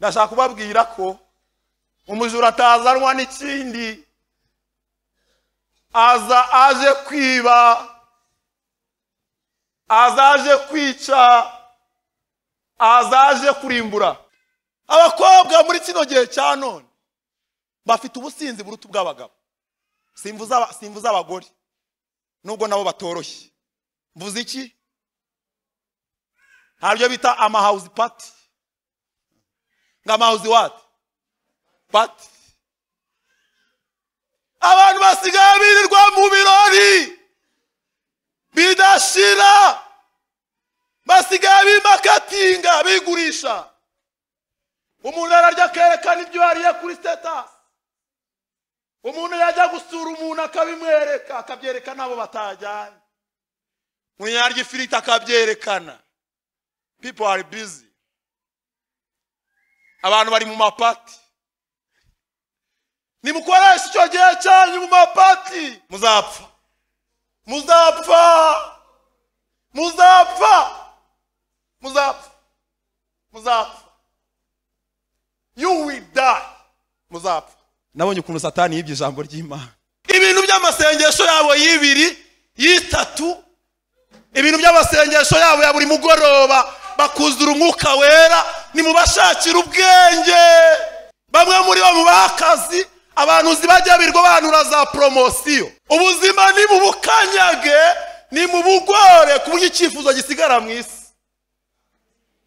ndashaka kubabwira ko umujura atazanwa n'ikindi. Aza aje kwiba. Aza aje kwica. Aza aje kurimbura. Abakobwa muri kino gihe cya none bafite ubusinzi buruta ubw'abagabo. Simvuze aba- simvuze abagore. Nubwo nabo batoroshye. Mvuze iki? Haribyo bita amahawuzi pati ngo amahawuzi wati pati abantu basigaye birirwa mu birori bidashira. Basigaye bimakatinga bigurisha. Umuntu ararya akerekana ibyo yariye kuri sitatasi umuntu yajya gusura umuntu akabimwereka akabyereka n'abo batajyanye. Umuntu yarya ifiriti akabyerekana. People are busy. Abantu bari mu mapati nimukoresha icyo gihe cyanyu mu mapati muzapfa. Muzapfa. Muzapfa. Muzapfa. Muzapfa. You will die. Muzapfa. Nabonye ukuntu satani yibye ijambo ry'imana. Ibintu by'amasengesho yabo y'ibiri y'itatu ibintu by'amasengesho yabo ya buri mugoroba bakuzura umwuka wera nimubashakira ubwenge. Bamwe muri bo mu bakazi abantu uzi bajya birwa banura za poromosiyo ubuzima ni mu bukanyage ni mu bugore ku buryo icyifuzo gisigara mu isi.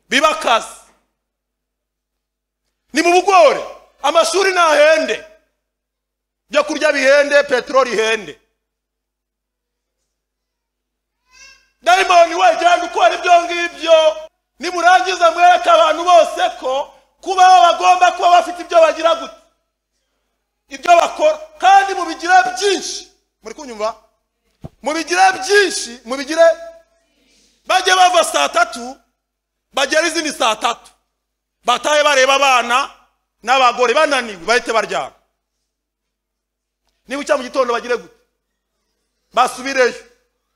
Biba akazi. Ni mu bugore amashuri ntahende ibyo kurya bihende peteroli ihende dayimoni we genda ukora ibyo ngibyo. Nimurangiza mwereke abantu bose ko kubaho bagomba kuba bafite ibyo bagira gute? Ibyo bakora. Kandi mubigire byinshi. Muri kunyumva? Mubigire byinshi. Mubigire bajye bava saa tatu bagera izindi saa tatu. Batahe bareba abana n'abagore bananiwe bahite baryama. Niba ucya mu gitondo bagire gute? Basubireyo.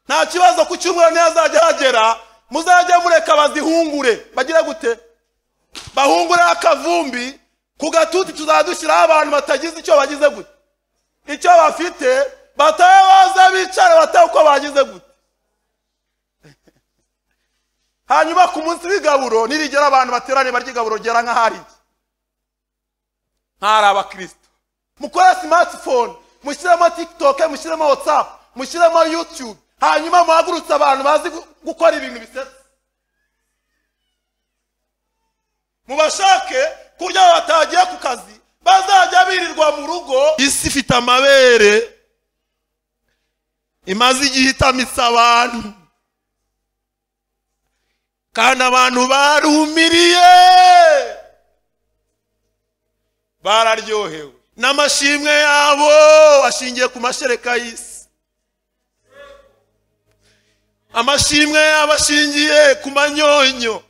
Nta kibazo ku cyumweru ntihazajya hagera muzajya mureka bazihungure. Bagire gute? Bahungure akavumbi ku gatuti tuzajya dushyiraho abantu batagize icyo bagize gute? Icyo bafite batahe baza bicare batahe uko bagize gute? Hanyuma ku munsi w'igaburo nirigera abantu baterane barya igaburo ryera nk'ahari. Nk'ahari abakristo. Mukore smartphone mushyiremo tiktok mushyiremo whatsapp mushyiremo youtube. Hanyuma muhagurutse abantu bazi gu- gukora ibintu bisetsa mubashake ku buryo abo batagiye ku kazi bazajya birirwa mu rugo. Isi ifite amabere imaze igihe itamitse abantu. Kandi abantu barumiriye. Bararyohewe. N'amashimwe yabo ashingiye ku mashereka y'isi. Amashimwe yabo ashingiye ku manyonyo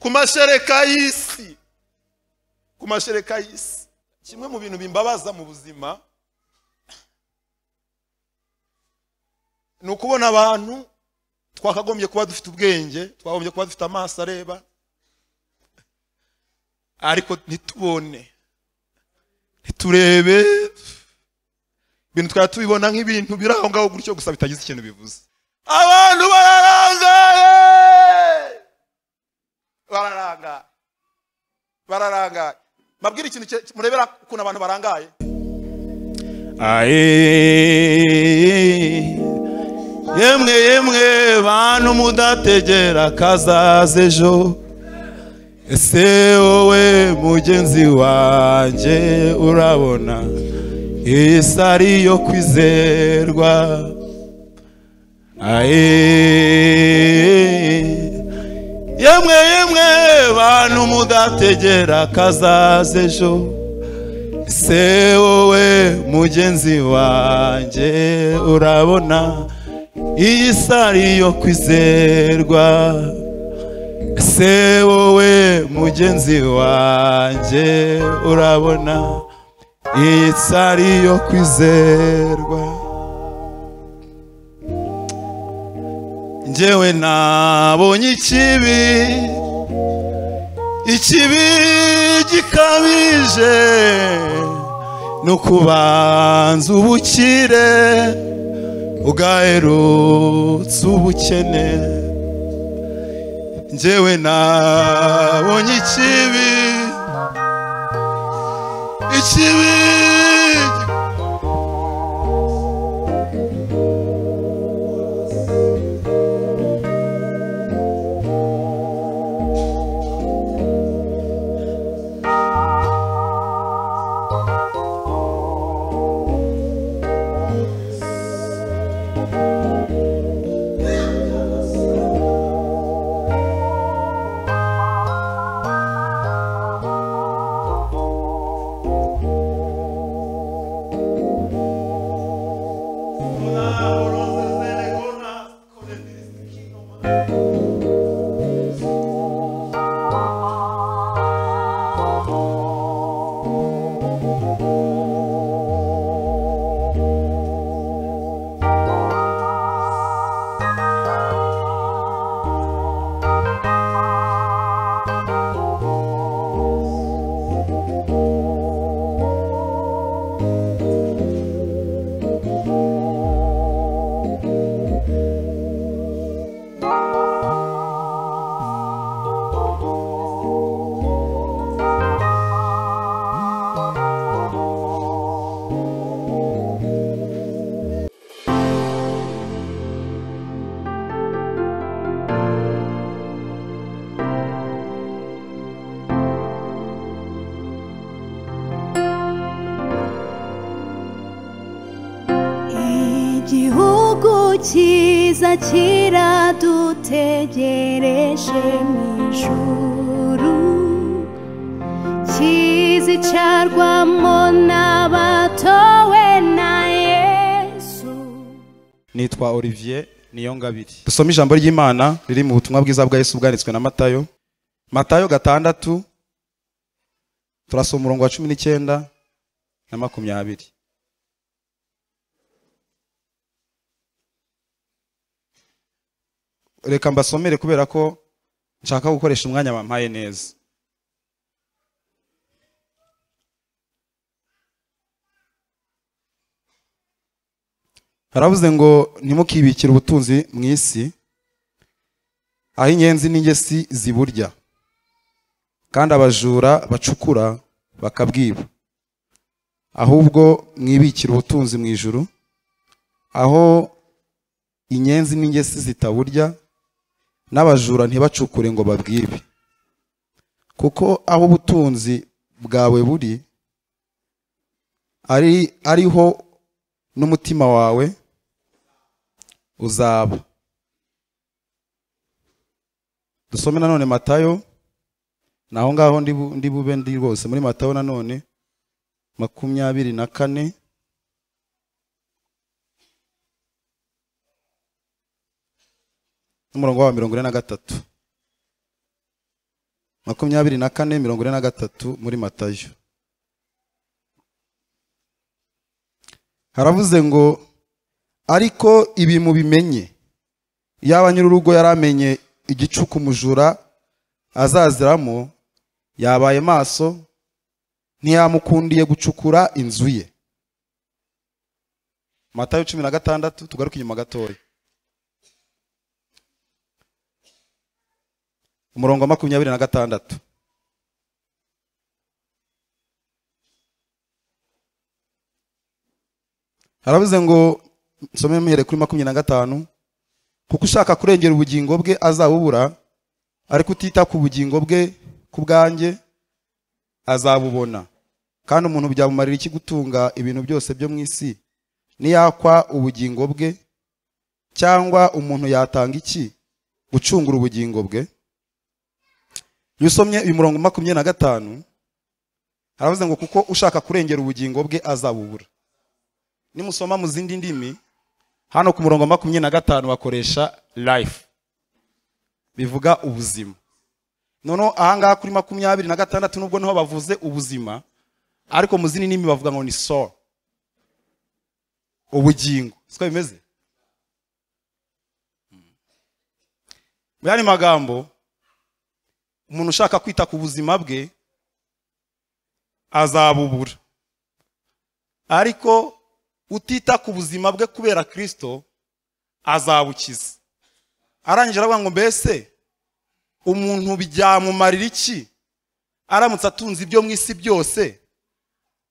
ku mashereka y'isi ku mashereka y'isi kimwe mu bintu bimbabaza mu buzima ni ukubona abantu twakagombye kuba dufite ubwenge twagombye kuba dufite amaso areba ariko ntitubone. Ntiturebe. Ibintu twari tubibona nk'ibintu biri aho ngaho gutyo gusa bitagize ikintu bivuze. Abantu bararangaye! Bararangaye bararangaye mbabwire ikintu murebera ukuntu abantu barangaye? Aye yemwe yemwe bantu mudategera kazaza ejo. Ese wowe mugenzi wanjye urabona iyi si ari iyo kwizerwa? Yemwe yemwe bantu mudategera kazaza ejo ese wowe mugenzi wanjye urabona iyi si ari iyo kwizerwa. Ese wowe mugenzi wanjye urabona iyi si ari iyo kwizerwa. Njyewe nabonye ikibi ikibi igikabije ni ukubanza ubukire ugaherutsa ubukene. Njyewe nabonye ikibi ikibi cyiza kiradutegereje mu ijuru kizicarwamo n'abatowe na yesu. Nitwa olivier niyongabiri. Dusome ijambo ry'imana riri mu butumwa bwiza bwa yesu bwanditswe na matayo. Matayo gatandatu turasoma umurongo wa cumi n'icyenda na makumyabiri. Reka mbasomere kubera ko nshaka gukoresha umwanya bampaye neza. Haravuze ngo ntimukibikire ubutunzi mu isi aho inyenzi n'ingesi ziburya. Kandi abajura bacukura bakabwiba. Ahubwo mwibikire ubutunzi mu ijuru aho inyenzi n'ingesi zitaburya n'abajura ntibacukure ngo babwibe. Kuko aho ubutunzi bwawe buri ari ariho n'umutima wawe uzaba. Dusome nanone matayo ni aho ngaho ndi bube ndi rwose muri matayo nanone makumyabiri na kane. N'umurongo wa mirongo ine na gatatu. Makumyabiri na kane mirongo ine na gatatu muri matayo. Haravuze ngo ariko ibi mubimenye yaba nyir'urugo yari amenye igicuku umujura azaziramo yabaye maso ntiyamukundiye gucukura inzu ye. Matayo cumi na gatandatu tugaruke inyuma gatoya. Umurongo wa makumyabiri na gatandatu haravuze ngo nsome muhere kuri makumyabiri na gatanu kuko ushaka kurengera ubugingo bwe azabubura ariko utita ku bugingo bwe ku bwanjye azabubona. Kandi umuntu byamumarira iki gutunga ibintu byose byo mu isi? Niyakwa ubugingo bwe cyangwa umuntu yatanga iki? Gucungura ubugingo bwe? Iyo usomye uyu murongo makumyabiri na gatanu haravuze ngo kuko ushaka kurengera ubugingo bwe azabubura. Nimusoma mu zindi ndimi hano ku murongo makumyabiri na gatanu bakoresha life bivuga ubuzima. Noneho ahangaha kuri makumyabiri na gatandatu nubwo ni ho bavuze ubuzima ariko mu zindi ndimi bavuga ngo ni soul ubugingo. Siko bimeze? Mu yandi magambo umuntu ushaka kwita ku buzima bwe azabubura. Ariko utita ku buzima bwe kubera kirisito azabukiza. Arangije aravuga ngo mbese umuntu byamumarira iki? Aramutse atunze ibyo mu isi byose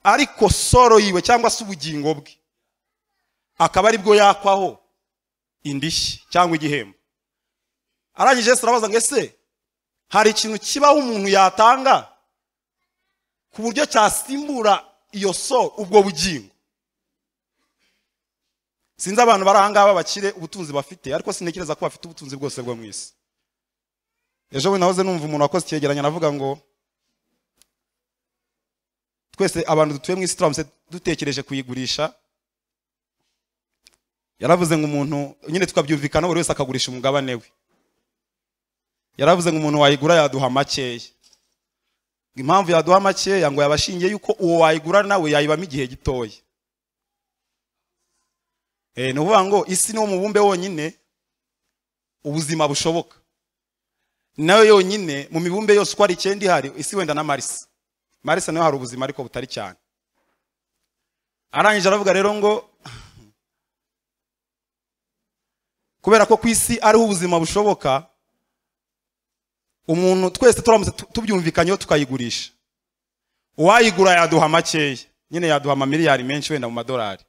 ariko soro yiwe cyangwa se ubugingo bwe akaba ari bwo yakwaho indishyi cyangwa igihembo. Arangije arabaza ngo ese hari ikintu kibaho umuntu yatanga ku buryo cyasimbura iyo so ubwo bugingo. Sinzi abantu bari ahangaha b'abakire ubutunzi bafite ariko sintekereza ko bafite ubutunzi bwose bwo mu isi. Ejo bundi nahoze numva umuntu wakoze icyegeranyo aravuga ngo twese abantu dutuye mu isi turamutse dutekereje kuyigurisha. Yaravuze ngo umuntu nyine tukabyumvikana buri wese akagurisha umugabane we. Yaravuze ngo umuntu wayigura yaduha makeya. Impamvu yaduha makeya ngo yabashingiye yuko uwo wayigura nawe yayibamo igihe gitoya. Ni ukuvuga ngo isi niwo mubumbe wonyine ubuzima bushoboka. Nayo yonyine mu mibumbe yose uko ari icyenda ihari isi wenda na marisi marisi na yo hari ubuzima ariko butari cyane. Arangije aravuga rero ngo kubera ko ku isi ariho ubuzima bushoboka umuntu twese turamutse tubyumvikanyeho tukayigurisha. Uwayigura yaduha makeya. Nyine yaduha amamiliyari menshi wenda mu madolari.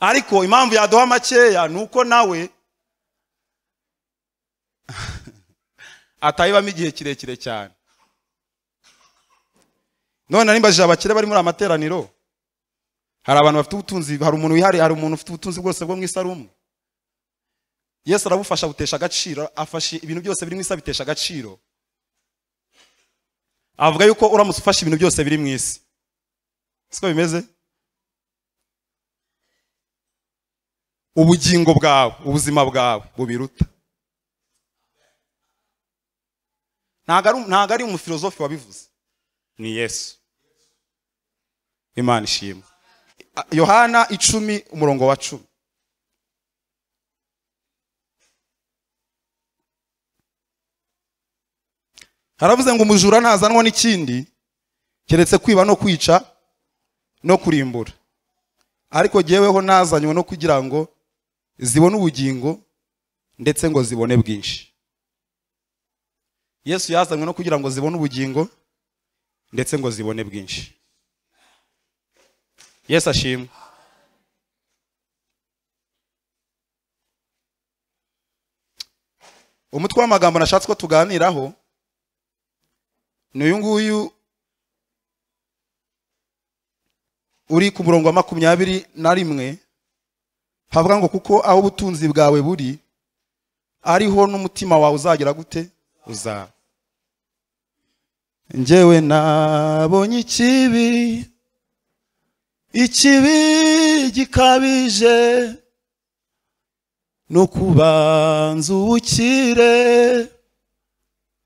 Ariko impamvu yaduha makeya ni uko nawe atayibamo igihe kirekire cyane. None nimbajije abakire bari muri amateraniro hari abantu bafite ubutunzi hari umuntu wihariye hari umuntu ufite ubutunzi bwose bwo mu umwe. Yesu arabufasha butesha agaciro afashe ibintu byose biri mu isi abitesha agaciro. Avuga yuko uramutse ufashe ibintu byose biri mu isi. Siko bimeze? Ubugingo bwawe ubuzima bwawe bubiruta. Ntabwo ari umufilozofi wabivuze. Ni yesu. Imana ishimwe. Yohana icumi umurongo wa cumi. Haravuze ngo umujura ntazanwa n'ikindi keretse kwiba no kwica no kurimbura. Ariko jyeweho nazanywe no kugira ngo zibone ubugingo ndetse ngo zibone bwinshi. Yesu yazanywe no kugira ngo zibone ubugingo ndetse ngo zibone bwinshi. Yesu ashimwe. Umutwe w'amagambo nashatse ko tuganiraho ni uyu nguyu uri ku murongo wa makumyabiri na rimwe havuga ngo kuko aho ubutunzi bwawe buri ariho n'umutima wawe uzagira gute? Uzaba njyewe nabonye ikibi ikibi gikabije ni ukubanza ubukire.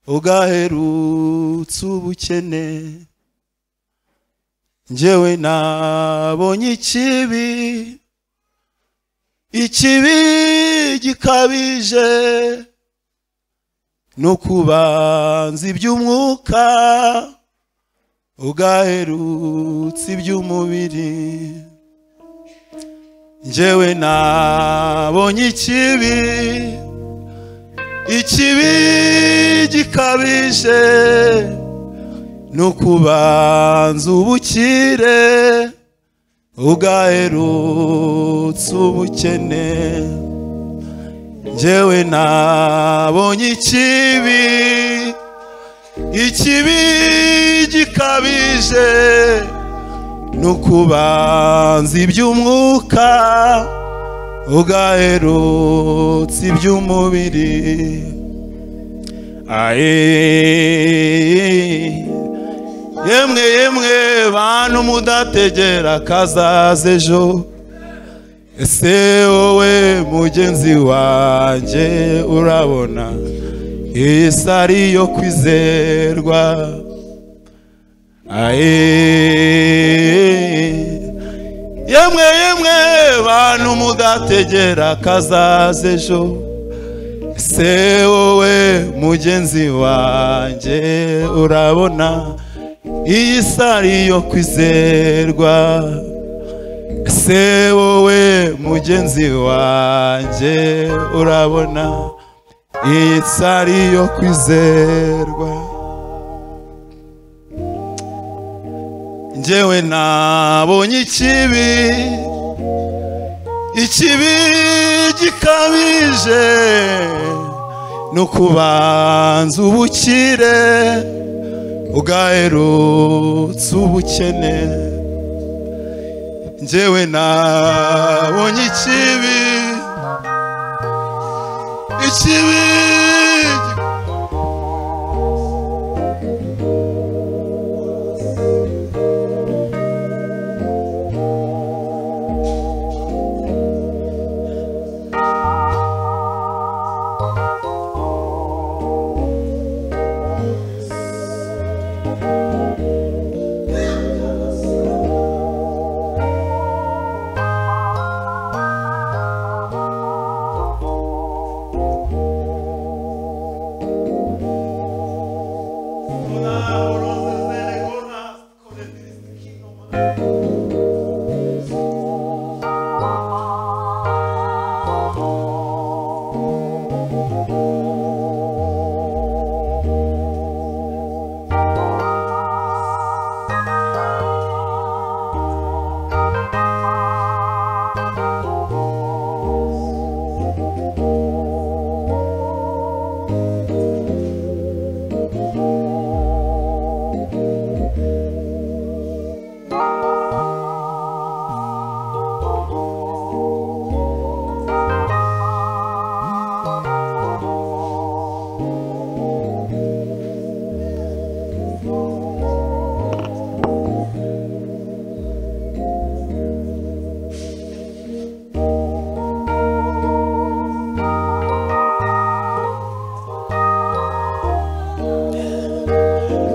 Ugaherutsa ubukene. Njyewe nabonye ikibi. Ikibi gikabije. Ni ukubanza iby'umwuka. Ugaherutsa iby'umubiri. Njyewe nabonye ikibi. Ikibi gikabije ni ukubanza ubukire ugaherutsa ubukene. Njyewe nabonye ikibi ikibi gikabije ni ukubanza iby'umwuka. Ugaherutsa iby'umubiri. Yemwe yemwe bantu mudategera kazaza ejo ese wowe mugenzi wanjye urabona iyi si ari iyo kwizerwa? Aye. Yemwe yemwe bantu mudategera kazaza ejo. Ese wowe mugenzi wanjye urabona iyi sari yo kwizerwa. Ese wowe mugenzi wanjye urabona iyi sari yo kwizerwa. Njyewe nabonye ikibi ikibi gikabije ni ukubanza ubukire ugaherutsa ubukene. Njyewe nabonye ikibi ikibi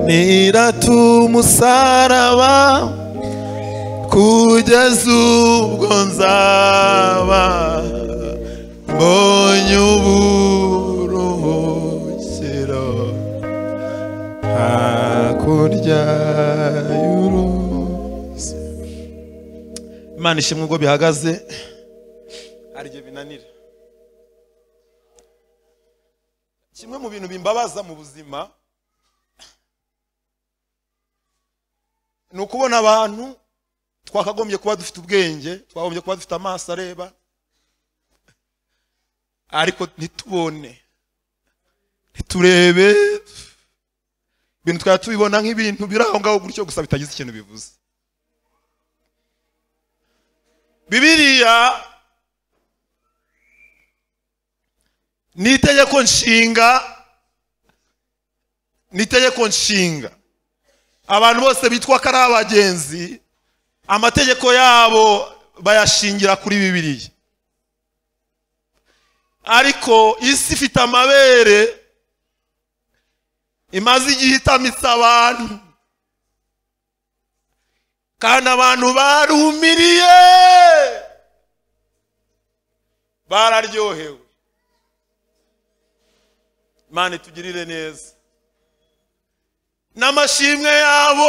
nirata umusaraba kugeza ubwo nzaba mbonye uburuhukiro. Hakurya y'uruzi. Imana ishimwe ubwo bihagaze. Hari igihe binanira. Kimwe mu bintu bimbabaza mu buzima ni ukubona abantu twakagombye kuba dufite ubwenge twagombye kuba dufite amaso areba. Ariko ntitubone. Ntiturebe. Ibintu twari tubibona nk'ibintu biri aho ngaho gutyo gusa bitagize ikintu bivuze. Bibiriya ni itegeko nshinga ni itegeko nshinga. Abantu bose bitwa ko ari abagenzi amategeko yabo bayashingira kuri bibiliya. Ariko isi ifite amabere imaze igihe itamitse abantu. Kandi abantu barumiriye bararyohewe. Imana itugirire neza. N'amashimwe yabo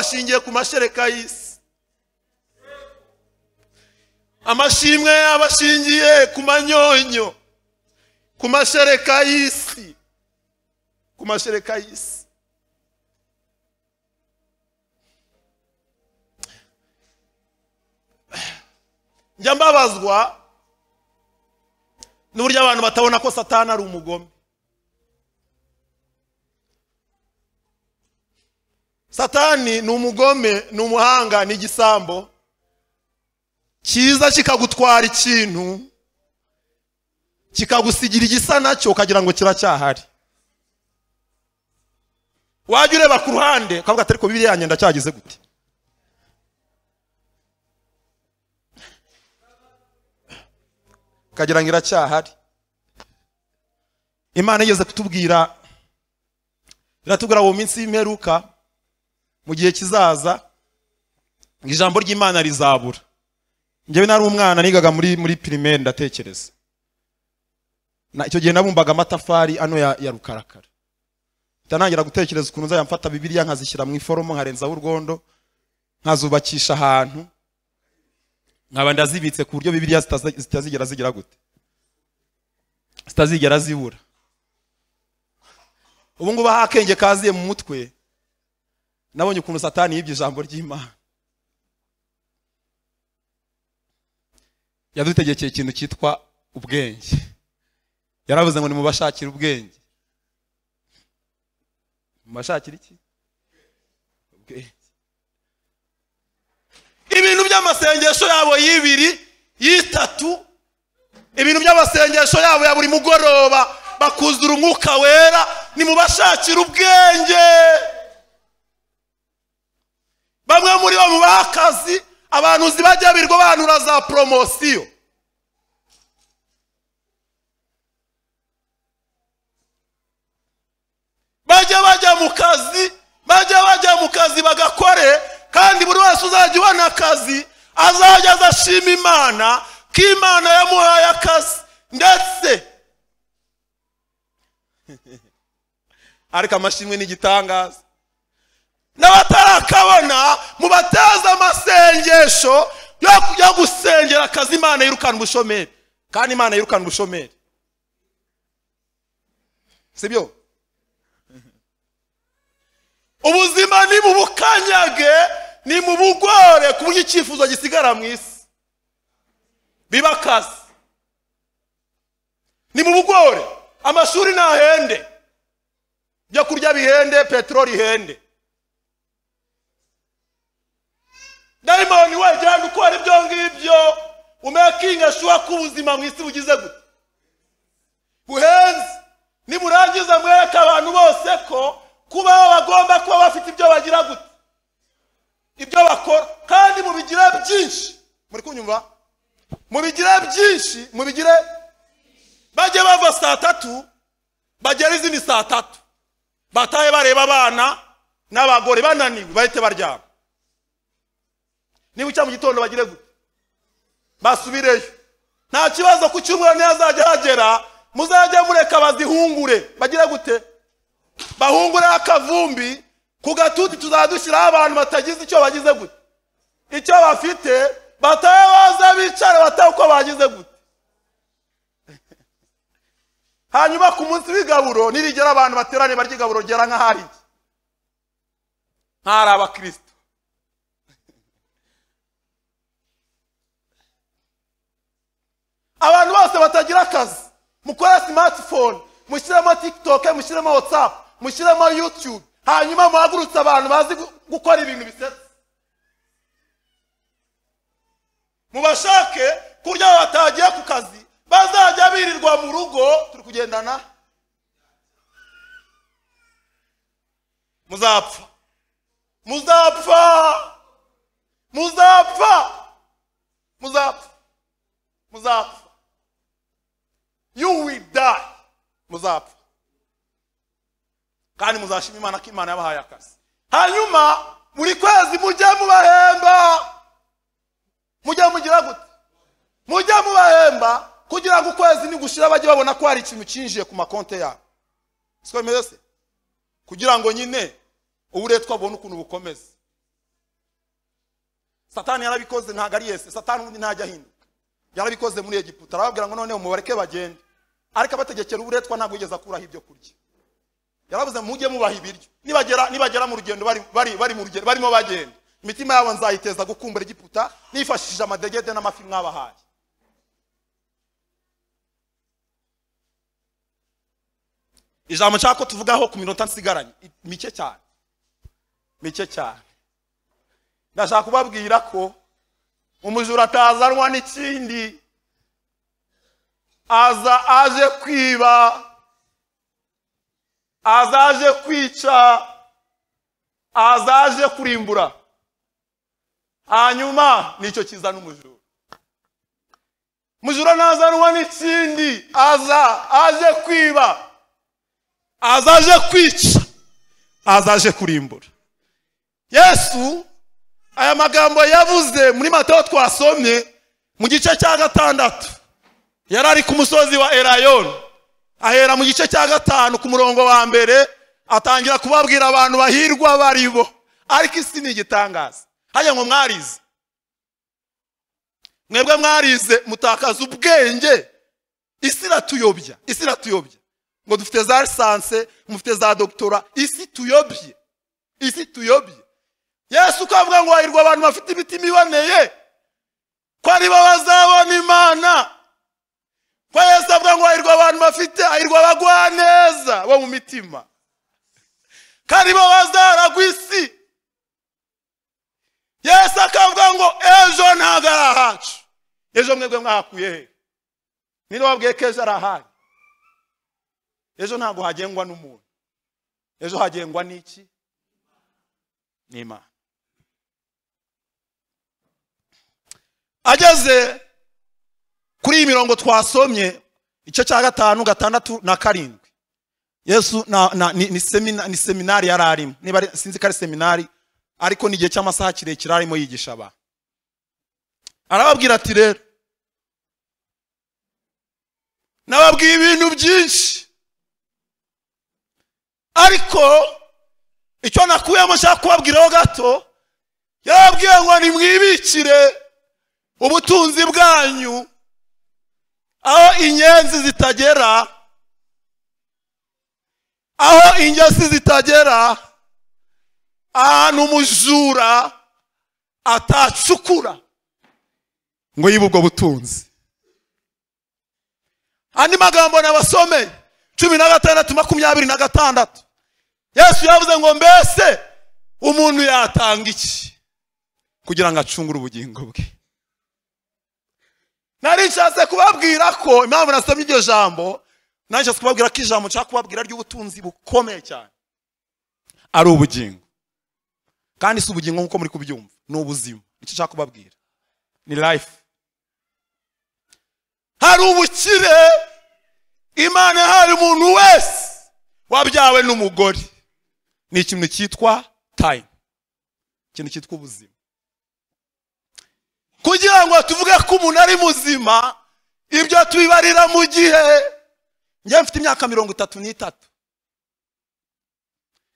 ashingiye ku mashereka y'isi. Amashimwe yabo ashingiye ku manyonyo ku mashereka y'isi ku mashereka y'isi. Njya mbabazwa n'uburyo abantu batabona ko satani ari umugome. Satani ni umugome ni umuhanga ni igisambo. Cyiza kikagutwara ikintu kikagusigira igisa na cyo ukagira ngo kiracyahari. Wajya ureba ku ruhande ukavuga ati ariko biriya ngenda cyagize gute? Ukagira ngo iracyahari. Imana igeze kutubwira iratubwira mu minsi y'imperuka mu gihe kizaza ijambo ry'imana rizabura. Njyewe nari umwana nigaga muri muri pirimeri ndatekereza. Icyo gihe nabumbaga amatafari ano ya, rukarakara. Ntangira gutekereza ukuntu nzajya mfata bibiliya nkazishyira mu iforomo nkarenzaho urwondo nkazubakisha ahantu nkaba ndazibitse ku buryo bibiliya zitaza- zitazigera zigira gute. Zitazigera zibura. Ubu ngubu aho akenge kaziye mu mutwe nabonye ukuntu satani yibye ijambo ry'imana. Yadutegekeye ikintu cyitwa ubwenge. Yaravuze ngo nimubashakire ubwenge. Mubashakire iki? Ubwenge. Ibintu by'amasengesho yabo y'ibiri y'itatu ibintu by'amasengesho yabo ya buri mugoroba bakuzura umwuka wera nimubashakire ubwenge. Bamwe muri bo mu bakazi abantu bajya birirwa banura za poromosiyo bajya bajya mu kazi bajya bajya mu kazi bagakore kandi buri wese uzajya ubona akazi azajya aza ashima imana ko imana yamuhaye akazi ndetse ariko amashimwe ni igitangaza. N'abatarakabona mubateze amasengesho yo yo gusengera akazi imana yirukana ubushomeri. Kandi imana yirukana ubushomeri. Sibyo? Ubuzima ni mu bukanyage ni mu bugore ku buryo icyifuzo gisigara mu isi. Biba akazi. Ni mu bugore. Amashuri ntahende ibyo kurya bihende peteroli ihende. Dayimoni genda ukora ibyo ngibyo umekinga shuwa ko ubuzima mu isi bugize gute buhenze nimurangiza mwereke abantu bose ko kubaho bagomba kuba bafite ibyo bagira gute. Ibyo bakora. Kandi mubigire byinshi muri kunyumva? Mubigire byinshi mubigire bajye bava saa tatu bagera izindi saa tatu. Batahe bareba abana n'abagore bananiwe bahite baryama. Niba ucya mu gitondo bagire gute? Basubireyo nta kibazo ku cyumweru niyo azajya hagera muzajya mureka bazihungure. Bagire gute? Bahungure akavumbi ku gatuti tuzajya dushyiraho abantu batagize icyo bagize gute? Icyo bafite batahe baza bicare batahe uko bagize gute? Hanyuma ku munsi w'igaburo nirigera abantu baterane barya igaburo ryera nk'ahari nk'ahari abakristo abantu bose batagira akazi. Mukore smartphone mushyiremo tiktok mushyiremo whatsapp mushyiremo youtube. Hanyuma muhagurutse abantu bazi gu- gukora ibintu bisetsa mubashake kurya batagiye ku kazi bazajya birirwa mu rugo turi kugendana. Muzapfa. Muzapfa. Muzapfa. Muzapfa. Muzapfa. You will die. Muzapfa kandi muzashima imana ko imana yabahaye akazi. Hanyuma buri kwezi mujye mubahemba. Mujye mugira gute? Mujye mubahemba kugira ngo ukwezi nigushira bajye babona ko hari ikintu cyinjiye ku makonte yabo. Siko bimeze se? Kugira ngo nyine uburetwa bubone ukuntu bukomeza satani yarabikoze ntabwo ari yese. Satani ubundi ntajya ahinduka. Yarabikoze muri egiputa. Arababwira ngo noneho mubareke bagende. Ariko abategekera uburetwa ntabwo yigeze akuraho ibyo kurya. Yaravuze mujye mubaha ibiryo. Nibagera nibagera mu rugendo bari mu rugendo barimo bagenda. Imitima yabo nzayiteza gukumbura egiputa nifashishije amadegede n'amafi mwabahaye. Ijambo nshaka ko tuvugaho ku minota nsigaranye. Mike cyane. Mike cyane. Ndashaka kubabwira ko umujura atazanwa n'ikindi. Aza aje kwiba azaje kwica azaje kurimbura. Hanyuma ni cyo kizana umujura. Umujura ntazanwa n'ikindi. Aza aje kwiba azaje kwica azaje kurimbura. Yesu aya magambo yavuze muri matayo twasomye mu gice cya gatandatu. Yari ari ku musozi wa erayoni ahera mu gice cya gatanu ku murongo wa mbere atangira kubabwira abantu bahirwa bari bo. Ariko isi ni igitangaza. Hajya ngo mwarize. Mwebwe mwarize mutakaza ubwenge. Isi iratuyobya isi iratuyobya. Ngo dufite za lisanse mufite za dogitora isi tuyobye. Isi tuyobye. Yesu uko avuga ngo hahirwa abantu bafite imitima iboneye? Ko ari bo bazabona imana? Ko yesu avuga ngo hahirwa abantu bafite hahirwa abagwa neza bo mu mitima. Ari bo bazaragwa isi. Yesu akavuga ngo ejo ntabwo ari ahacu ejo mwebwe mwahakuye he? Ninde wabwiye ko ejo ari ahari ejo ntabwo hagengwa n'umuntu. Ejo hagengwa n'iki? N'imana. Ageze kuri iyi mirongo twasomye igice cya gatanu gatandatu na karindwi. Yesu ni, ni, semina, ni seminari yari arimo. Niba sinzi ko ari seminari ariko ni igihe cy'amasaha kirekire arimo yigisha abantu. Arababwira ati rero nababwiye ibintu byinshi. Ariko icyo nakuyemo nshaka kubabwiraho gato yarababwiye ngo nimwibikire ubutunzi bwanyu. Aho inyenzi zitagera aho ingesi zitagera ahantu umujura atacukura. Ngo yibe ubwo butunzi. Andi magambo nabasomeye cumi na gatandatu makumyabiri na gatandatu. Yesu yavuze ngo mbese umuntu yatanga iki? Kugira ngo acungure ubugingo bwe. Nari nshatse kubabwira ko impamvu nasomye iryo jambo nari nshatse kubabwira ko ijambo nshaka kubabwira ry'ubutunzi bukomeye cyane. Ari ubugingo. Kandi si ubugingo nk'uko muri kubyumva. Ni ubuzima. Nicyo nshaka kubabwira. Ni life. Hari ubukire. Imana yahaye umuntu wese wabyawe n'umugore. Ni ikintu cyitwa time. Ikintu cyitwa ubuzima. Kugira ngo tuvuge ko umuntu ari muzima ibyo tubibarira mu gihe. Njye mfite imyaka mirongo itatu n'itatu.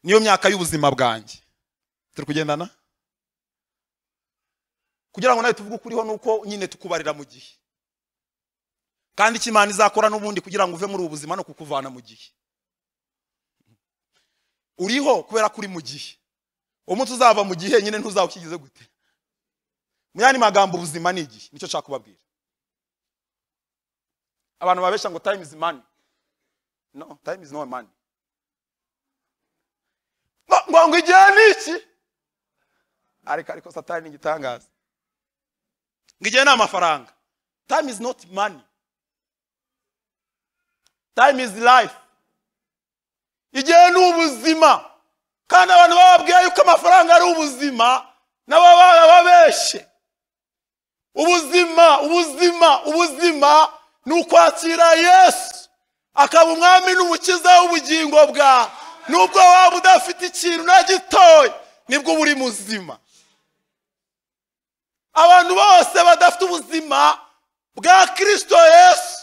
Niyo myaka y'ubuzima bwanjye. Turi kugendana? Kugira ngo nawe tuvuge ukuriho ni uko nyine tukubarira mu gihe. Kandi icyo izakora n'ubundi kugira ngo uve muri ubu buzima no kukuvana mu gihe. Uriho kubera ko uri mu gihe. Umunsi uzava mu gihe nyine ntuzaba gute? Mu yandi magambo ubuzima ni igihe ni cyo nshaka kubabwira abantu babesha ngo time is money. No time is not money. Ngo- ngo igihe ni iki? Ariko ariko satani ni igitangaza ngo igihe ni amafaranga. Time is not money. Time is life. Igihe ni ubuzima. Kandi abantu bababwiye yuko amafaranga ari ubuzima nabo baba babeshye ubuzima ubuzima ubuzima ni ukwakira yesu. Akaba umwami n'umukiza w'ubugingo bwawe nubwo waba udafite ikintu na gitoya ni bwo uba uri muzima. Abantu bose badafite ubuzima bwa kirisito yesu.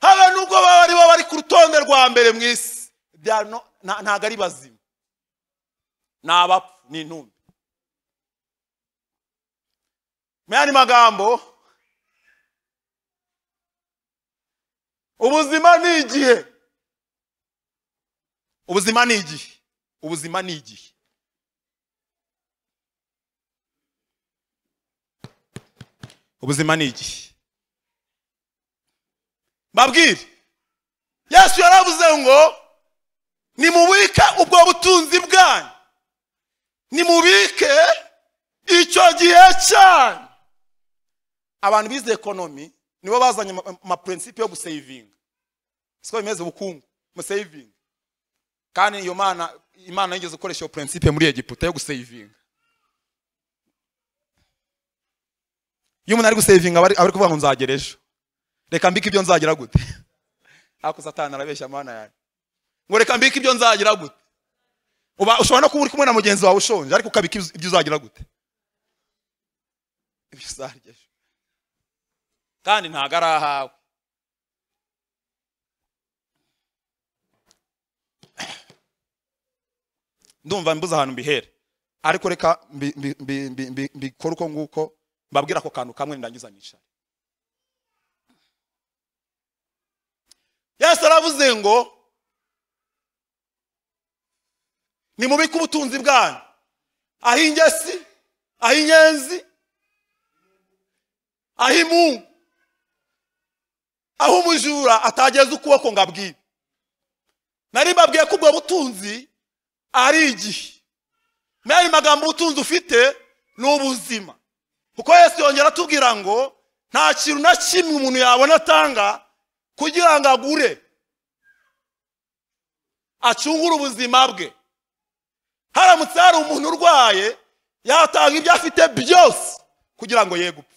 Habe nubwo baba ari bo bari ku rutonde rwa mbere mu isi. Ntabwo ari bazima. Ni abapfu ni intumbi. Mu yandi magambo. Ubuzima ni igihe. Ubuzima ni igihe. Ubuzima ni igihe. Ubuzima ni igihe. Mbabwire yesu yaravuze ngo nimubike ubwo butunzi bwanyu. Nimubike icyo gihe cyanyu. Abantu bize ekonomi nibo bazanye ma amapurinsipe yo gusaving. Siko bimeze ubukungu museyivinga kandi iyo mana imana yigeze gukoresha iyo purinsipe muri egiputa yo guseyivinga iyo umuntu ari guseyivinga aba kuvuga ngo nzagera ejo. Reka mbike ibyo nzagira gute. Ariko satani arabeshya mana yawe ngo reka mbike ibyo nzagira gute. Uba ushobora no kuba uri kumwe na mugenzi wawe ushonje ariko ukabika ibyo uzagira gute. Ibyo uzarya kandi ntabwo ari ahawe ndumva mbuze ahantu mbihera ariko reka mbi- mbi- mbi- mbi- mbi- mbikore uko nguko mbabwira ako kantu kamwe ndangiza nicara. Yesu aravuze ngo nimubike ubutunzi bwanyu. Aho ingesi aho inyenzi aho imungu aho umujura atageza ukuboko ngo abwibe nari mbabwiye ko ubwo butunzi ari igihe. N'ayo magambo ubutunzi ufite ni ubuzima. Kuko yesu yongera atubwira ngo nta kintu na kimwe umuntu yabona atanga kugira ngo agure. Acungure ubuzima bwe. Haramutse hari umuntu urwaye yatanga ibyo afite byose kugira ngo ye gupfa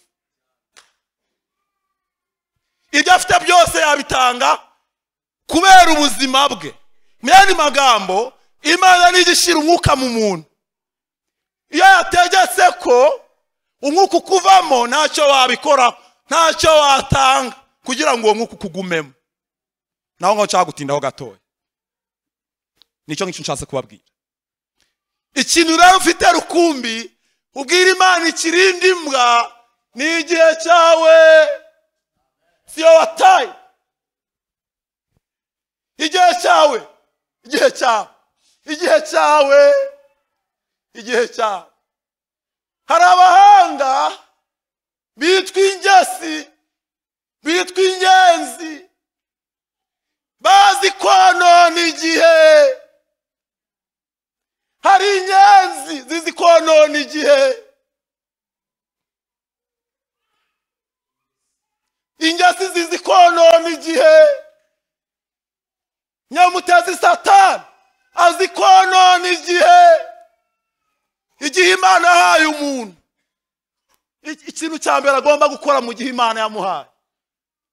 ibyo afite byose yabitanga kubera ubuzima bwe. Mu yandi magambo imana nijya ishyira umwuka mu muntu. Iyo yategetse ko umwuka ukuvamo ntacyo wabikora ntacyo watanga kugira ngo uwo mwuka ukugumemo. Naho ngaho nshaka gutindaho gatoya ni cyo ngicyo nshatse kubabwira. Ikintu rero ufite rukumbi ubwira imana ikirindi mbwa ni igihe cyawe. Siyo wataye igihe cyawe igihe cyawe igihe cyawe igihe cyawe hari abahanga bitwa ingesi bitwa inyenzi bazi konona igihe hari inyenzi zizi konona igihe ingesi zizi konona igihe. Nyamutezi satani azi konona igihe. Igihe imana yahaye umuntu. Ikintu cya mbere agomba gukora mu gihe imana yamuhaye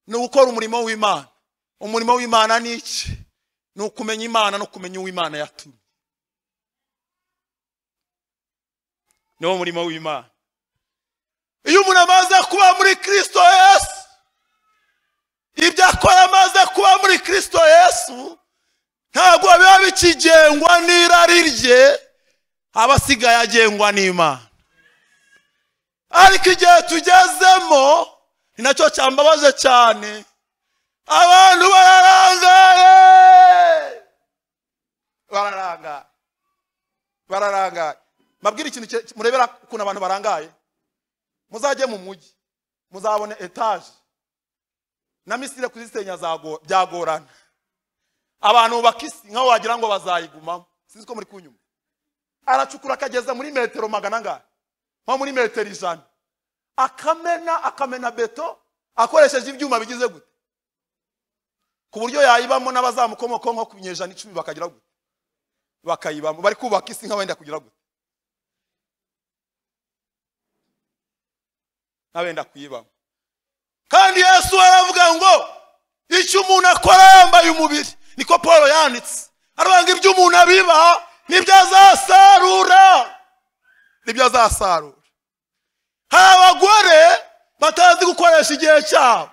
ni ugukora umurimo w'imana. Umurimo w'imana ni iki? Ni ukumenya imana no kumenya uwo imana yatumye. Niwo murimo w'imana. Iyo umuntu amaze kuba muri kristo yesu ibyo akora amaze kuba muri kristo yesu ntabwo biba bikigengwa n'irari rye aba asigaye agengwa n'imana ariko igihe tugezemo ni na cyo cyambabaje cyane abantu bararangaye bararangaye bararangaye mbabwire ikintu murebera ukuntu abantu barangaye muzajye mu mujyi muzabone etaje na misire kuzisenya byagorana. Abantu bubaka isi nkaho wagira ngo bazayigumamo. Sinzi ko muri kunyuma aracukura akageza muri metero magana angahe nko muri metero ijana. Akamena akamena beto akoresheje ibyuma bigize gute? Ku buryo yayibamo n'abazamukomokaho nko ku binyejana icumi bakagira gute? Bakayibamo. Bari kubaka isi nk'abenda kugira gute? N'abenda kuyibamo. Kandi yesu aravuga ngo icyo umuntu akora yambaye umubiri. Niko paul yanditse. Aravuga ngo ibyo umuntu abiba ni byo azasarura ni byo azasarura hari abagore batazi gukoresha igihe cyabo.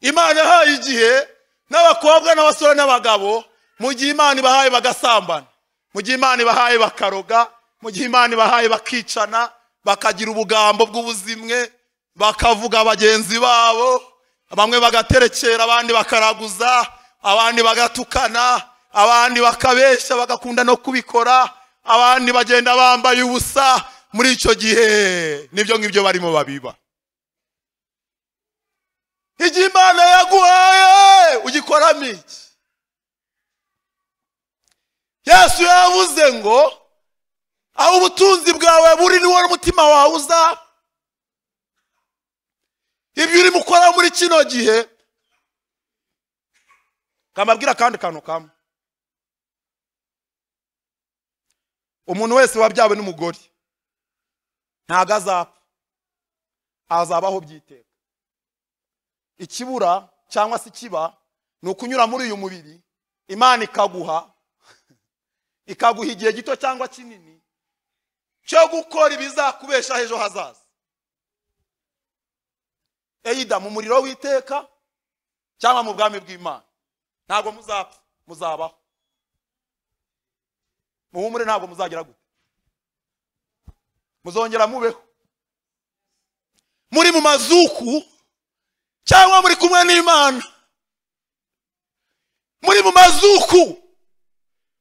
Imana yahaye igihe n'abakobwa n'abasore n'abagabo mu gihe imana ibahaye bagasambana mu gihe imana ibahaye bakaroga mu gihe imana ibahaye bakicana bakagira ubugambo bw'ubuzimwe bakavuga bagenzi babo bamwe bagaterekera abandi bakaraguza abandi bagatukana abandi bakabeshya bagakunda no kubikora abandi bagenda bambaye ubusa. Muri icyo gihe ni byo ngibyo barimo babiba. Igihe imana yaguhaye ugikoramo iki? Yesu yavuze ngo aho ubutunzi bwawe buri niwo n'umutima wawe uzaba ibyo urimo ukora muri kino gihe kamabwira akandi kantu kamwe umuntu wese wabyawe n'umugore ntabwo azapfa. Azabaho byiteka. Ikibura cyangwa se ikiba ni ukunyura muri uyu mubiri imana ikaguha ikaguha igihe gito cyangwa kinini cyo gukora ibizakubeshaho ejo hazaza. Eyida mu muriro w'iteka cyangwa mu bwami bw'imana? Ntabwo muzapfa muzabaho. Muhumure ntabwo muzagira gute. Muzongera mubeho. Muri mu mazuku cyangwa muri kumwe n'imana? Muri mu mazuku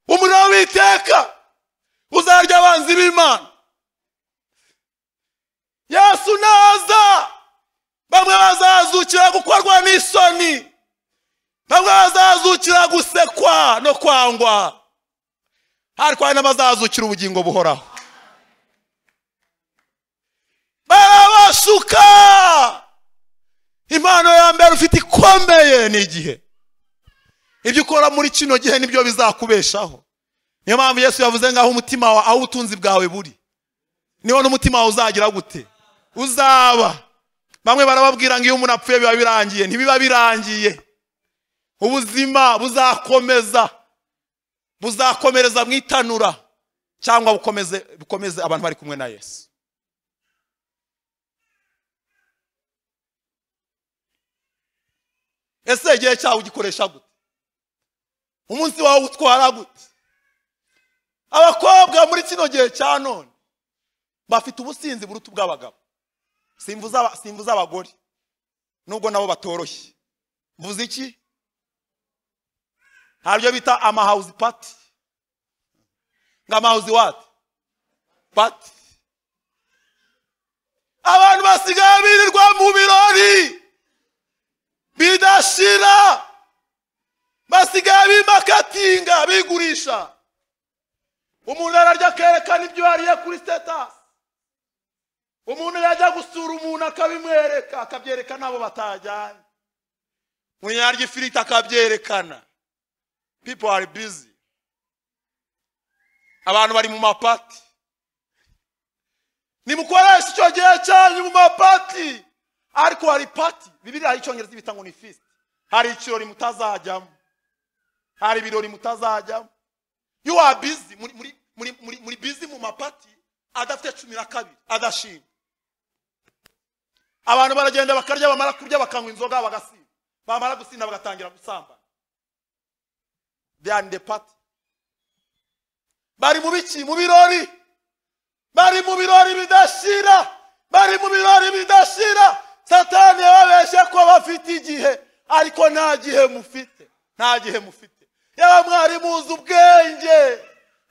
umuriro w'iteka uzarya abanzi b'imana. Yesu naza! Bamwe bazazukira gukorwa n'isoni. Bamwe bazazukira gusekwa no kwangwa. Ariko hari n'abazazukira ubugingo buhoraho. Barabashuka impano ya mbere ufite ikomeye ni igihe. Ibyo ukora muri kino gihe ni byo bizakubeshaho. Niyo mpamvu yesu yavuze ngaho umutima wa aho ubutunzi bwawe buri. Niho n'umutima wawe uzagira gute? Uzaba. Bamwe barababwira ngo iyo umuntu apfuye biba birangiye ntibiba birangiye. Ubuzima buzakomeza buzakomereza mu itanura cyangwa bukomeze bukomeze abantu bari kumwe na yesu. Ese igihe cyawe ugikoresha gute? Umunsi wawe utwara gute? Abakobwa muri kino gihe cya none bafite ubusinzi buruta ubw'abagabo. Simvuze abagore. Nubwo nabo batoroshye. Mvuze iki? Ntabyo bita amahawuzi pati ngo amahawuzi wati pati abantu basigaye birirwa mu birori. Bidashira. Basigaye bimakatinga bigurisha. Umuntu ararya akerekana ibyo yariye kuri sitatasi umuntu yajya gusura umuntu akabimwereka akabyereka n'abo batajyanye umuntu yarya ifiriti akabyerekana. People are busy. Abantu bari mu mapati nimukoresha icyo gihe cyanyu mu mapati ariko hari pati bibiriya icyongereza bita ngo ni fisiti hari ikirori mutazajyamo. Hari ibirori mutazajyamo. Are busy. Muri busy mu mapati adafite cumi na kabiri. Adashima abantu baragenda bakarya bamara kurya bakanywa inzoga bagasinda bamara gusinda bagatangira gusambana they bari mu biki? Mu birori. Bari mu birori bidashira. Bari mu birori bidashira. Satani yababeshye ko bafite igihe ariko nta gihe mufite. Nta gihe mufite. Yaba mwari muzi ubwenge.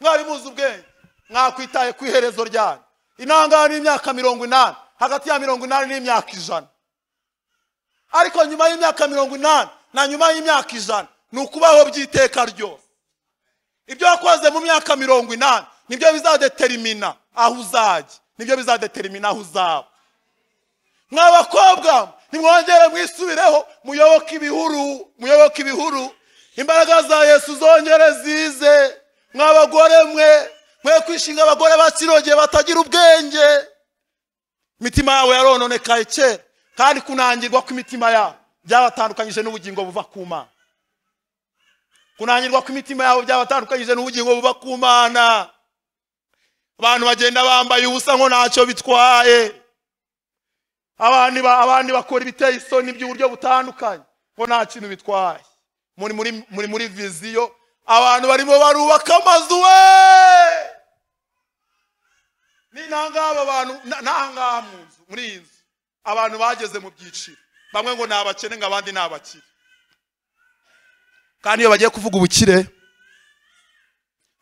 Mwari muzi ubwenge. Mwakwitaye ku iherezo ryanyu. Inangana n'imyaka mirongo inani. Hagati ya mirongo inani n'imyaka ijana. Ariko nyuma y'imyaka mirongo inani na nyuma y'imyaka ijana ni ukubaho by'iteka ryose. Ibyo wakoze mu myaka mirongo inani ni byo bizadeterimina aho uzajya. Nibyo bizadeterimina aho uzaba. Mwa bakobwa nimwongere mwisubireho muyoboke ibihuru muyoboke ibihuru. Imbaraga za yesu zongere zize. Mwa bagore mwe mwe kwishinga abagore bakirogeye batagira ubwenge. Imitima yabo yarononekaye kera kandi kunangirwa kw'imitima yabo byabatandukanyije n'ubugingo buva ku mana. Kunangirwa kw'imitima yabo byabatandukanyije n'ubugingo buva ku mana. Abantu bagenda bambaye ubusa ngo ntacyo bitwaye. Abandi bakora ibiteye isoni by'uburyo butandukanye ngo nta kintu bitwaye. Muri muri muri viziyo abantu barimo barubaka amazu we! Ni ntangaba abantu ntangaha mu nzu muri iyi nzu. Abantu bageze mu byiciro. Bamwe ngo ni abakene ngo abandi ni abakire kandi iyo bagiye kuvuga ubukire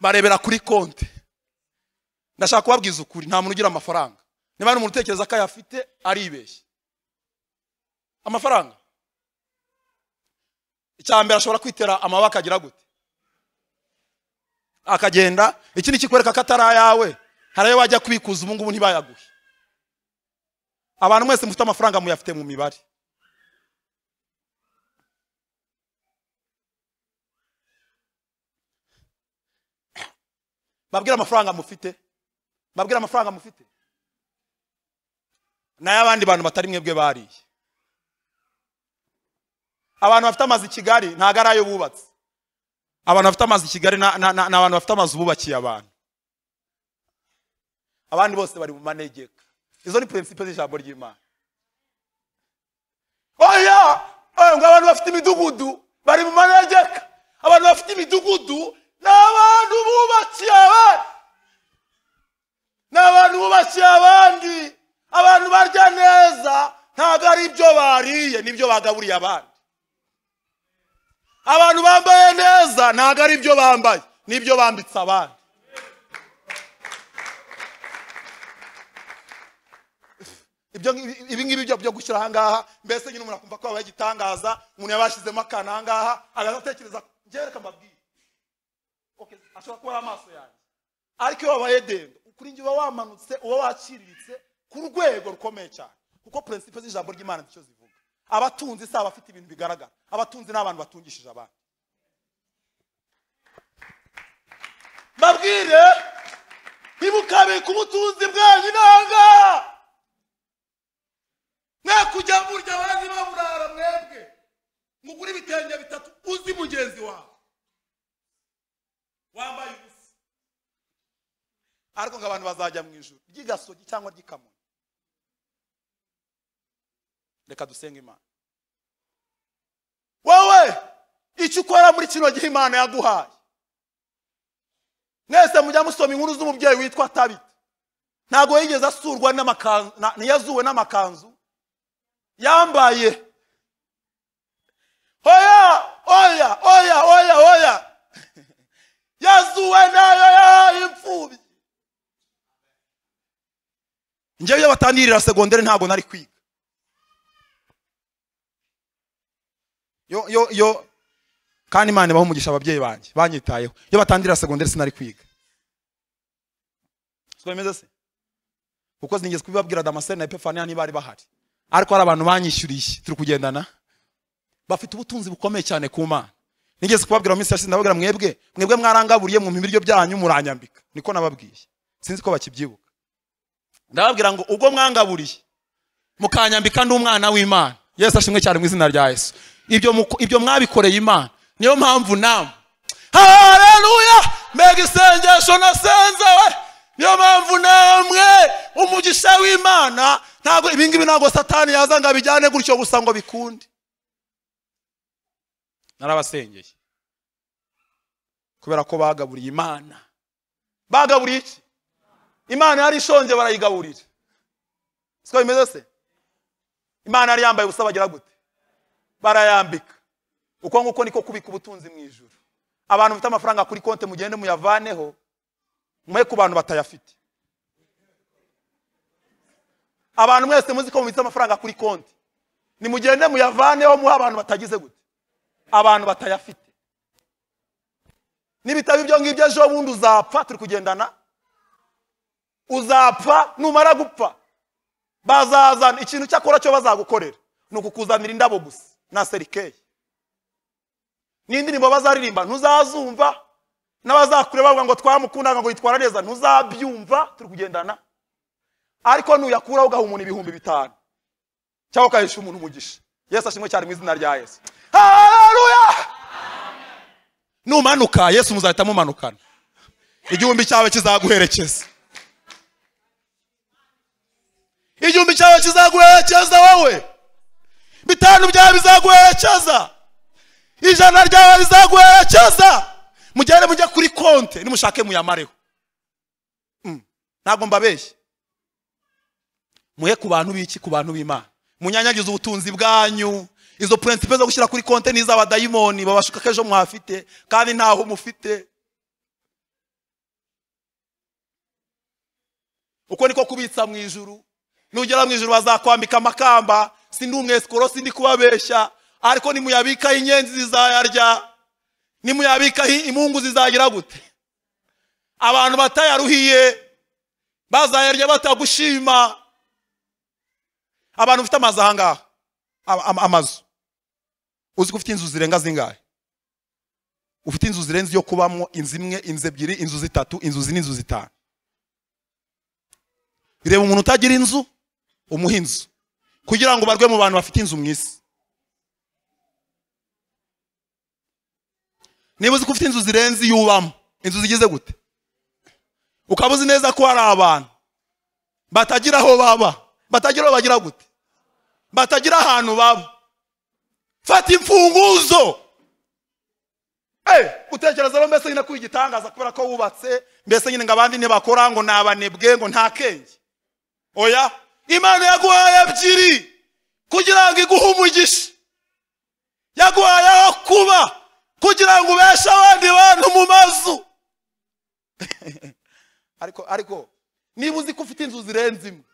barebera kuri konti. Ndashaka kubabwiza ukuri nta muntu ugira amafaranga. Niba hari umuntu utekereza ko ayafite aribeshye. Amafaranga? Icya mbere ashobora kwitera amababa akagira gute? Akagenda ikindi kikwereka ko atari ayawe? Hari ayo wajya kubikuza ubu ngubu ntibayaguhe abantu mwese mufite amafaranga muyafite mu mibare babwira amafaranga mufite babwira amafaranga mufite n'ay'abandi bantu batari mwebwe bariye abantu bafite amazu i kigali ntabwo ari ayo bubatse abantu bafite amazu i kigali ni abantu bafite amazu bubakiye abantu abandi bose bari mu manegeka. Izo ni purinsipe z'ijambo ry'imana. Oya ngo abantu bafite imidugudu bari mu manegeka. Abantu bafite imidugudu ni abantu bubakiye abandi. Ni abantu bubakiye abandi. Abantu barya neza ntabwo ari ibyo bariye ni byo bagaburiye abandi. Abantu bambaye neza ntabwo ari ibyo bambaye ni byo bambitse abandi ibyo ngibi- ibi ngibi byo gushyira aha ngaha mbese nyine umuntu akumva ko habaye igitangaza umuntu yabashyizemo akantu aha ngaha agatekereza njyewe reka mbabwire ashobora kuba ari amaso yanjye. Ariko iyo wabaye dendo kuri njye uba wamanutse uba waciriritse ku rwego rukomeye cyane. Kuko prinsipe z'ijambo ry'imana ni cyo zivuga. Abatunzi si abafite ibintu bigaragara. Abatunzi ni abantu batungishije abandi. Mbabwire ntibukabike ubutunzi bwanyu inanga! Mwe kujya murya abandi baburara mwebwe. Mugure ibitenge bitatu uzi mugenzi wawe. Wambaye ubusa. Ariko ngo abantu bazajya mu ijuru ry'igasogi cyangwa ry'ikamonyi reka dusenge imana. Wowe icyo ukora muri kino gihe imana yaguhaye? Mwese mujya musoma inkuru z'umubyeyi witwa tabita ntabwo yigeze asurwa n'amakanzu na- ntiyazuwe n'amakanzu. Yambaye. Oya oya oya oya oya. Yazuwe na yo y'imfubyi njyewe iyo batangirira segonderi ntabwo nari kwiga. Yo yo yo kandi imana ibaha umugisha ababyeyi banjye banyitayeho. Iyo batangirira segonderi sinari kwiga. Siko bimeze se? Kuko sinigeze kubibabwira damascene na epifaniya ntibari bahari. Ariko hari abantu banyishyuriye. Turi kugendana. Bafite ubutunzi bukomeye cyane ku mana. Nigeze kubabwira mu minsi yashize ndababwira mwebwe mwebwe mwarangaburiye mu ibiryo byanyu muranyambika. Niko nababwiye. Sinzi ko bakibyibuka. Ndababwira ngo ubwo mwangaburiye mukanyambika ndi umwana w'imana. Yesu ashimwe cyane mu izina rya yesu. Ibyo mwabikoreye imana. Niyo mpamvu namwe. Haleluya! Mbega isengesho nasenze we niyo mpamvu namwe umugisha w'imana ntabwo ibingibi ntabwo satani yaza ngo abijyane gutyo gusa ngo bikunde narabasengeye. Kubera ko bagaburiye imana. Bagaburiye iki? Imana yari ishonje barayigaburira. Siko bimeze se? Imana yari yambaye ubusa bagira gute? Barayambika. Uko nguko niko kubika ubutunzi mu ijuru. Abantu bafite amafaranga kuri konti mugende muyavaneho mwe ku bantu batayafite. Abantu mwese muzi ko mubitse amafaranga kuri konti. Nimugende muyavaneho muhe abantu batagize gute. Abantu batayafite. Nibitaba ibyo ngibyo ejo bundi uzapfa turi kugendana. Uzapfa numara gupfa. Bazazana ikintu cyakora cyo bazagukorera ni ukukuzanira indabo gusa. Na serikeyi n'indirimbo bazaririmba ntuzazumva. N'abazakure bavuga ngo twamukundaga ngo yitwara neza ntuzabyumva turi kugendana. Ariko nuyakuraho ugaha umuntu ibihumbi bitanu cyangwa ukahesha umuntu umugisha. Yesu ashimwe cyane mu izina rya yesu. Haleluya! Numanuka yesu muzahita mumanukana. Igihumbi cyawe kizaguherekeza. Igihumbi cyawe kizaguherekeza wowe. Bitanu byawe bizaguherekeza. Ijana ryawe rizaguherekeza. Mugende mujye kuri konti nimushake muyamareho Mm. ntabwo mbabeshye. Muhe ku bantu b'iki? Ku bantu b'imana. Munyanyagize ubutunzi bwanyu. Izo purinsipe zo gushyira kuri konti ni iz'abadayimoni babashuka ko ejo muhafite kandi ntaho mufite. Uko niko kubitsa mu ijuru. Nugera mu ijuru bazakwambika amakamba. Si ndi umwesikoro si ndi kubabeshya ariko nimuyabikaho inyenzi zizayarya. Nimuyabikaho imungu zizagira gute? Abantu batayaruhiye bazayarya batagushima. Abantu bafite amazu aha ngaha? Ama- ama- amazu. Uzi ko ufite inzu zirenga zingahe? Ufite inzu zirenze iyo kubamo inzu imwe inzu ebyiri inzu zitatu inzu zine inzu zitanu. Reba umuntu utagira inzu umuha inzu. Kugira ngo barwe mu bantu bafite inzu mu isi. Niba uzi ko ufite inzu zirenze iyo ubamo inzu zigize gute? Ukaba uzi neza ko hari abantu batagira aho baba batagira aho bagira gute? Batagira ahantu baba. Fata imfunguzo! Eh, utekereza rero mbese nyine ko igitangaza kubera ko wubatse mbese nyine ngo abandi ntibakora ngo ni abanebwe ngo nta kenge oya imana yaguhaye ebyiri kugira ngo iguhe umugisha. Yaguhaye aho kuba. Kugira ngo ubeshe abandi bantu mu mazu. Ariko ariko niba uzi ko ufite inzu zirenze imwe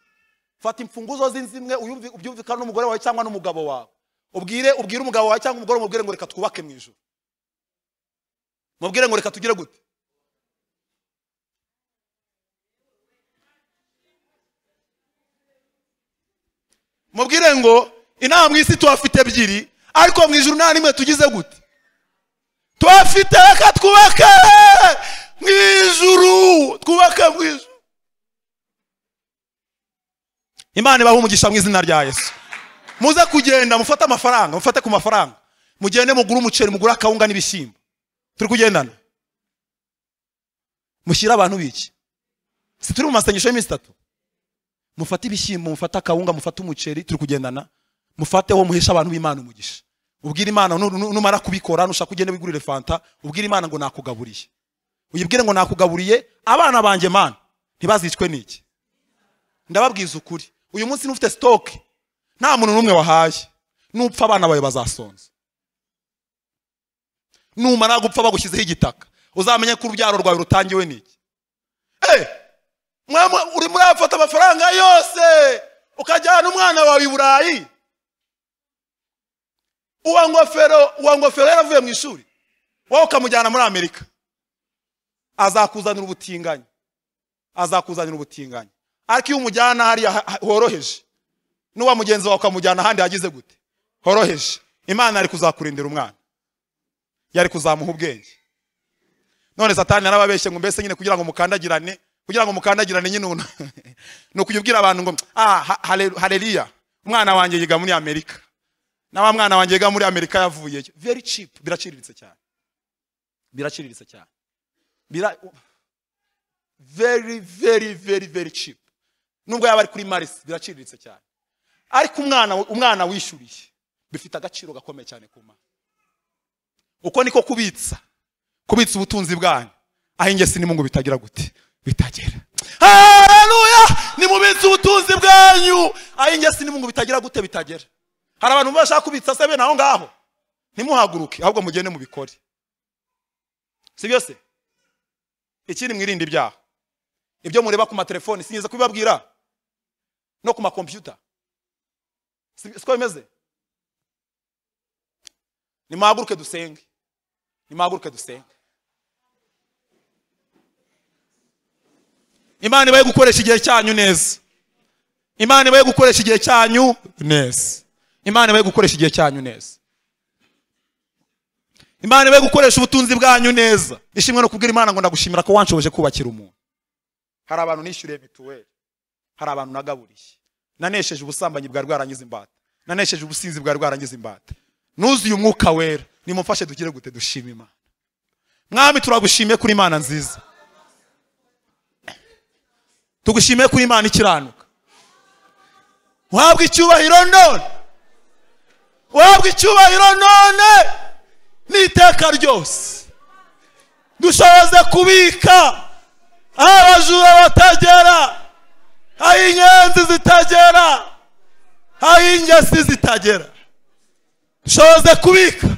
fata imfunguzo z'inzu imwe ubyumvikane n'umugore wawe cyangwa n'umugabo wawe. Ubwire ubwire umugabo wawe cyangwa umugore umubwire ngo reka twubake mu ijuru. Mubwire ngo reka tugire gute? Mubwire ngo inaha mu isi tuhafite ebyiri ariko mu ijuru nta n'imwe tugize gute? Tuhafite reka twubake mu ijuru twubake mu ijuru imana ibahe umugisha mu izina rya yesu. Muze kugenda mufate amafaranga mufate ku mafaranga. Mugende mugure umuceri mugure akawunga n'ibishyimbo. Turi kugendana. Mushyire abantu biki? Si turi mu masengesho y'iminsi itatu. Mufate ibishyimbo mufate akawunga mufate umuceri turi kugendana. Mufateho muheshe abantu b'imana umugisha. Ubwire imana nu- nu- numara kubikora nushaka ugende wigurire fanta ubwire imana ngo nakugaburiye. Uyibwire ngo nakugaburiye abana banjye mana ntibazicwe n'iki? Ndababwiza ukuri. Uyu munsi n'ufite sitoke nta muntu n'umwe wahaye. Nupfa abana bawe bazasonza. Numara gupfa bagushyizeho igitaka uzamenye ko urubyaro rwawe rutangiwe n'iki? Eh, uri muri afata amafaranga yose ukajyana umwana wawe i burayi. Uwa ngofero uwa ngofero yaravuye mu ishuri. Wowe ukamujyana muri amerika. Azakuzanira ubutinganyi. Azakuzanira ubutinganyi. Ariko iyo umujyana hariya ha- ha- horoheje n'uwa mugenzi wawe ukamujyana ahandi hagize gute? Horoheje. Imana yari kuzakurindira umwana. Yari kuzamuha ubwenge. None satani yarababeshye ngo mbese nyine kugira ngo mukandagirane kugira ngo mukandagirane nyine uno. Ni ukujya ubwira abantu ngo ah ha- hale- haleluya umwana wanjye yiga muri amerika. Na wa mwana wanjye yiga muri amerika yavuyeyo very cheap. Biraciriritse cyane. Biraciriritse cyane. Very very very very cheap. Nubwo yaba ari kuri marisi biraciriritse cyane. Ariko umwana umwana wishyuriye bifite agaciro gakomeye cyane ku mana uko niko kubitsa. Kubitsa ubutunzi bwanyu. Aho ingesi n'imungu bitagira gute? Bitagera. Haleluya! Nimubitse ubutunzi bwanyu. Aho ingesi n'imungu bitagira gute? Bitagera. Hari abantu bashaka kubitsa se bene aho ngaho. Ntimuhaguruke ahubwo mugende mubikore. Si byo se? Ikindi mwirinde ibyaha. Ibyo mureba ku matelefoni sinigeze kubibabwira. No ku makompiyuta Si- siko bimeze? Nimuhaguruke dusenge. Nimuhaguruke dusenge. Imana ibaye gukoresha igihe cyanyu neza. Imana ibaye gukoresha igihe cyanyu neza. Imana ibaye gukoresha igihe cyanyu neza. Imana ibaye gukoresha ubutunzi bwanyu neza. Ishimwe no kubwira imana ngo ndagushimira ko wanshoboje kubakira umuntu. Hari abantu nishyuriye mituweli. Hari abantu nagaburiye. Nanesheje ubusambanyi bwari bwarangiza imbata. Nanesheje ubusinzi bwari bwarangiza imbata. Nuzuye umwuka wera. Nimumfashe dugire gute? Dushima imana. Mwami turagushimiye kuri imana nziza. Tugushimiye kuri imana ikiranuka. Uhabwa icyubahiro none uhabwa icyubahiro none n'iteka ryose. Dushoboze kubika aho abajura batagera aho inyenzi zitagera aho ingesi zitagera. Dushoboze kubika.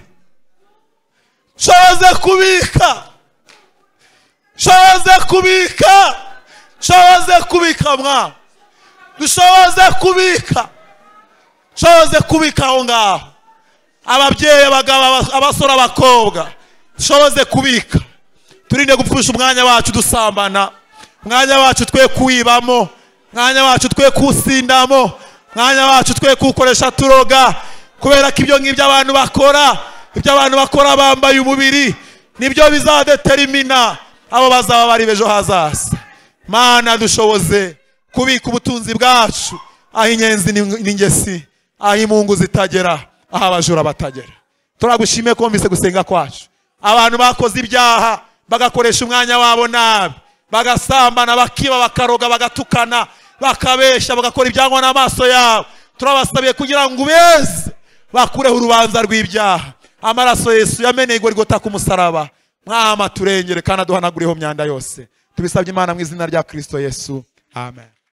Dushoboze kubika. Dushoboze kubika. Dushoboze kubika mwa. Dushoboze kubika. Dushoboze kubika aho ngaho ababyeyi abagabo aba- abasore abakobwa dushoboze kubika. Turinde gupfusha umwanya wacu dusambana. Umwanya wacu twe kuwibamo. Umwanya wacu twe kuwusindamo. Umwanya wacu twe kuwukoresha turoga. Kubera ko ibyo ngibyo abantu bakora ibyo abantu bakora bambaye umubiri ni byo bizadeterimina abo bazaba bari b'ejo hazaza. Mana dushoboze kubika ubutunzi bwacu. Aho inyenzi n'ing- n'ingesi aho imungu zitagera aho abajura batagera. Turagushimiye ko wumvise gusenga kwacu. Abantu bakoze ibyaha bagakoresha umwanya wabo nabi. Bagasambana bakiba bakaroga bagatukana bakabeshya bagakora ibyangwa n'amaso yabo. Turabasabiye kugira ngo ubeze. Bakureho urubanza rw'ibyaha. Amaraso yesu yameneye igorigota ku musaraba. Mwama turengere kandi aduhanagureho myanda yose. Tubisabye imana mu izina rya kristo yesu. Amen.